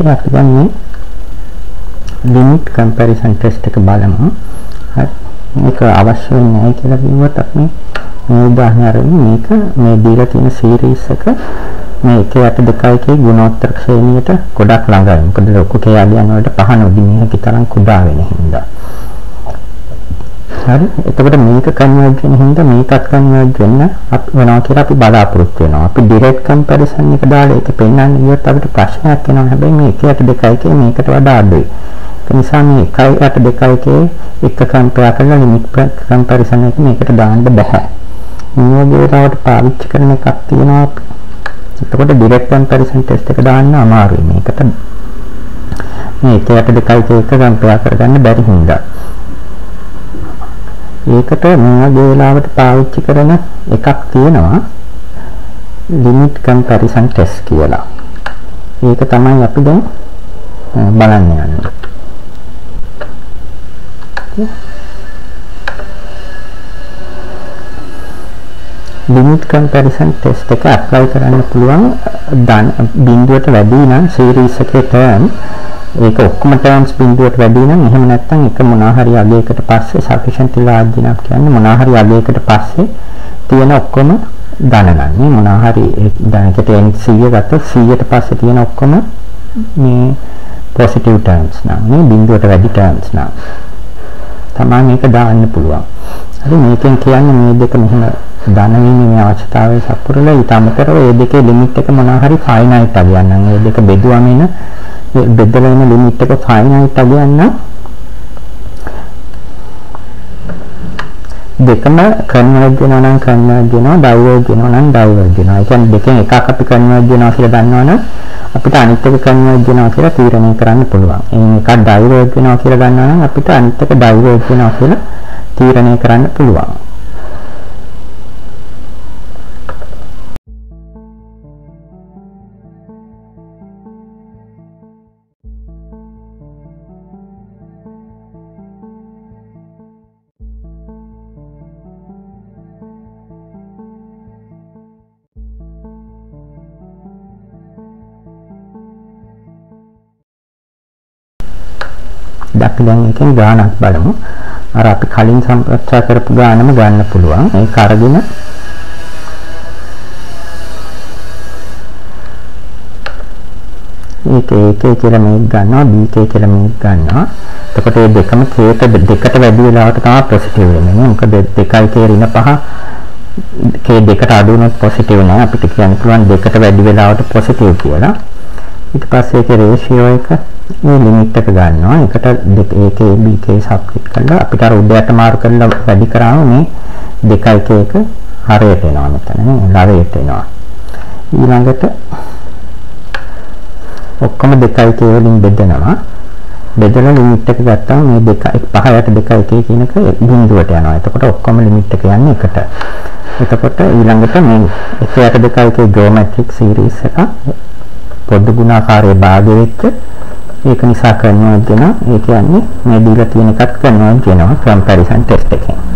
පස්සේ අපි දැන් මේ limit comparison test එක බලමු. හරි. මේක අවශ්‍ය වෙන්නේ නැහැ කියලා කිව්වොත් අපි මේ උදාහරණය අරගෙන මේක මේ දීලා තියෙන සීරීස් එක මේ 1.2 ගුණෝත්තර ශ්‍රේණියට ගොඩක් ළඟයි. මොකද ලොකු කෑලියන් වලට පහන උදි මේක තරම් කුඩා වෙන හින්දා. හරි. එතකොට මේක කන්වර්ජ් වෙන හින්දා මේකත් කන්වර්ජ් වෙන්න අපි වෙනවා කියලා අපි බලාපොරොත්තු වෙනවා. අපි ඩිරෙක්ට් කම්පැරිසන් එක දාලා ඒක පෙන්වන්න ගියොත් අපිට ප්‍රශ්නයක් එනවා. හැබැයි මේ 1.2 මේකට වඩා අඩුයි. ඒ නිසා මේ 1.2 එක කම්පෙයාර් කරලා ලිමිට් කම්පැරිසන් එක මේකට දාන්න බෑ. මේ වේලාවට පාවිච්චි කරන එකක් තියෙනවා. එතකොට ඩිරෙක්ට් කම්පැරිසන් ටෙස්ට් එක දාන්න අමාරුයි. මේකට මේ 1.2 එක කම්පෙයාර් කරගන්න බැරි හින්දා ඒකට මේ වගේ වෙලාවට පාවිච්චි කරන එකක් තියෙනවා limit comparison test කියලා. ඒක තමයි අපි දැන් බලන්න යන්නේ. limit comparison test එක apply කරන්න පුළුවන් බිඳුවට වැඩි නම් series එකේ term ඒක ඔක්කොම terms බිඳුවට වැඩි නම් එහෙම නැත්නම් එක මොනවා හරි අගයකට පස්සේ sufficiently large enough කියන්නේ මොනවා හරි අගයකට පස්සේ තියෙන ඔක්කොම ගණනන්නේ මොනවා හරි දැනකට 100 ගත්තොත් 100ට පස්සේ තියෙන ඔක්කොම මේ positive terms නම් නේ බිඳුවට වැඩි terms නම් තමයි මේක දාන්න පුළුවන්. හරි මේකෙන් කියන්නේ මේ දෙක මෙහෙම ධන වීමේ අවශ්‍යතාවය සපුරලා ඊට අමතරව මේ දෙකේ ලිමිට් එක මොනවා හරි ෆයිනයිට් අගයක් නම් මේ දෙක බෙදුවම එන බෙදලා එන ලිමිට් එක ෆයිනයිට් අගයක් නම් දෙකම කන්වර්ජ් වෙනවා නම් කන්වර්ජ් වෙනවා ඩයිවර්ජ් වෙනවා නම් ඩයිවර්ජ් වෙනවා. ඒ කියන්නේ දෙකෙන් එකක් අපි කන්වර්ජ් වෙනවා කියලා දන්නවනම් අපිට අනිත් එක කන්වර්ජ් වෙනවා කියලා තීරණය කරන්න පුළුවන්. එහෙනම් එකක් ඩයිවර්ජ් වෙනවා කියලා දන්නවනම් අපිට අනිත් එක ඩයිවර්ජ් වෙනවා කියලා තීරණය කරන්න පුළුවන්. අපි දැන් එකෙන් ගාණක් බලමු. අර අපි කලින් සම්ප්‍රාප්ත කරපු ගාණම ගන්න පුළුවන්. ඒක අරගෙන ඒක ඒකේ කියලා මේක ගන්නවා BK කියලා මේක ගන්නවා. එතකොට මේ දෙකම කේත දෙකට වැඩි වෙලාවට තමයි පොසිටිව් වෙන්නේ. මොකද දෙකයි කේ ඍණ පහ කේ දෙකට අඩු වුණොත් පොසිටිව් නෑ. අපිට කියන්න පුළුවන් දෙකට වැඩි වෙලාවට පොසිටිව් කියලා. ඊට පස්සේ ඒකේ රේෂියෝ එක මේ ලිමිට් එක ගන්නවා. ඒකට AK BK සබ්ස්ක්‍රිප්ට් කරලා අපිට අර උඩයට මාරු කරලා වැඩි කරාම මේ 2 එක හරයට එනවා මෙතන නේ ලවයට එනවා. ඊළඟට ඔක්කොම 2 k වලින් බෙදනවා. බෙදලා ලිමිට් එක ගත්තාම මේ 2 5යට 2 k කියන එක බිඳුවට යනවා. එතකොට ඔක්කොම ලිමිට් එක යන්නේ එකට. එතකොට ඊළඟට මේ 1යට 2 k ජියොමෙට්‍රික් සීරීස් එක පොදු ගුණාකාරයේ භාගය එක්ක ඒක නිසා කන්වර්ජ් වෙනවා. ඒ කියන්නේ මේ දීලා තියෙන එකත් කන්වර්ජ් වෙනවා කම්පැරිසන් ටෙස්ට් එකෙන්.